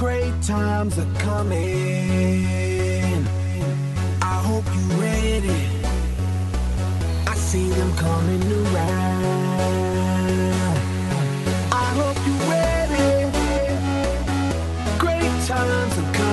great times are coming. I hope you're ready. I see them coming around. I hope you're ready. Great times are coming.